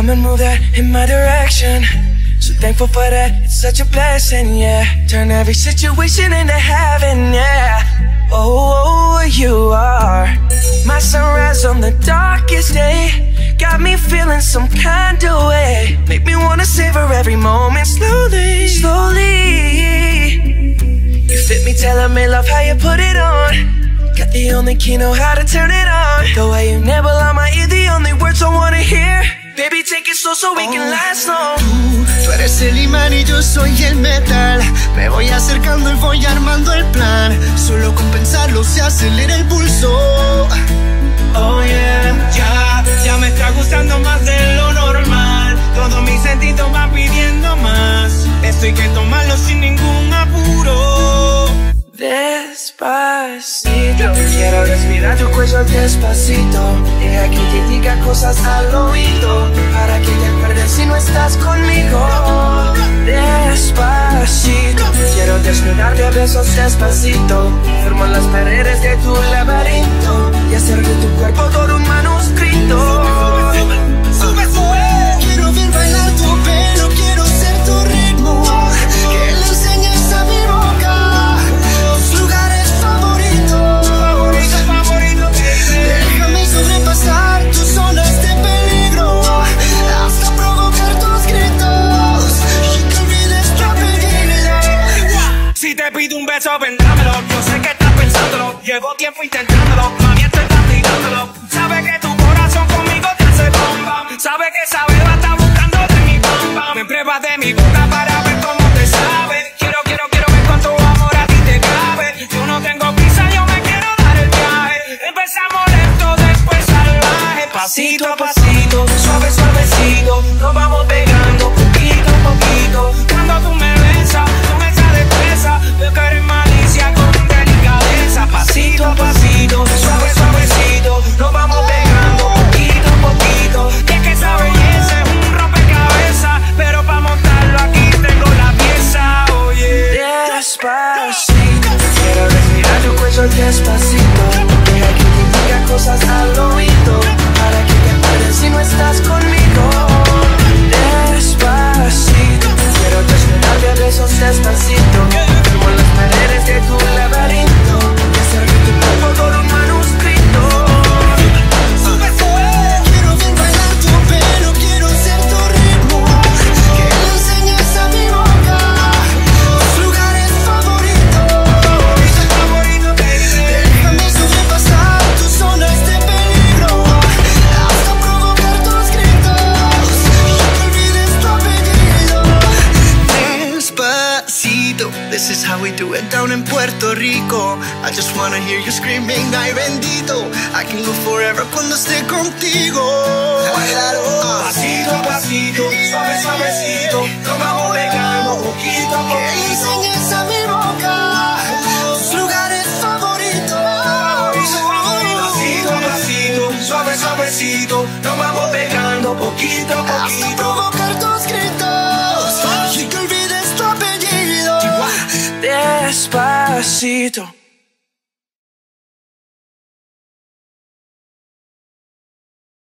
come and move that in my direction. So thankful for that, it's such a blessing, yeah. Turn every situation into heaven, yeah. Oh, oh, you are my sunrise on the darkest day. Got me feeling some kind of way. Make me wanna savor every moment slowly, slowly. You fit me, telling me love how you put it on. Got the only key, know how to turn it on. The way you never lie my ear, the only words I wanna hear. Baby, take it slow so we can last long. Tú, tú eres el imán y yo soy el metal. Me voy acercando y voy armando el plan. Solo con pensarlo se acelera el pulso. Oh yeah, ya, ya me está gustando más de lo normal. Todo mi sentido va pidiendo más. Esto hay que tomarlo sin ningún apuro. Despacito, respirar tu cuello despacito. Deja que te diga cosas al oído. Para que te acuerdes si no estás conmigo. Despacito, quiero desnudarte a besos despacito. Firmo las paredes de tu laberinto. Y hacer de tu cuerpo todo un manuscrito. Te pido un beso, ven, dámelo. Yo sé que estás pensándolo. Llevo tiempo intentándolo. Mami, estoy practicándolo. Sabe que tu corazón conmigo te hace bomba. Sabe que esa beba está buscando de mi bomba. Me pruebas de mi boca cuello Despacito, this is how we do it down in Puerto Rico. I just wanna hear you screaming, ay bendito. I can go forever cuando esté contigo. Bailalo. Pasito a pasito, suave, suavecito. Nos vamos pegando poquito a poquito. enseñes a mi boca tus lugares favoritos. Pasito a pasito, suave, suavecito. Nos vamos pegando poquito a poquito. Despacito.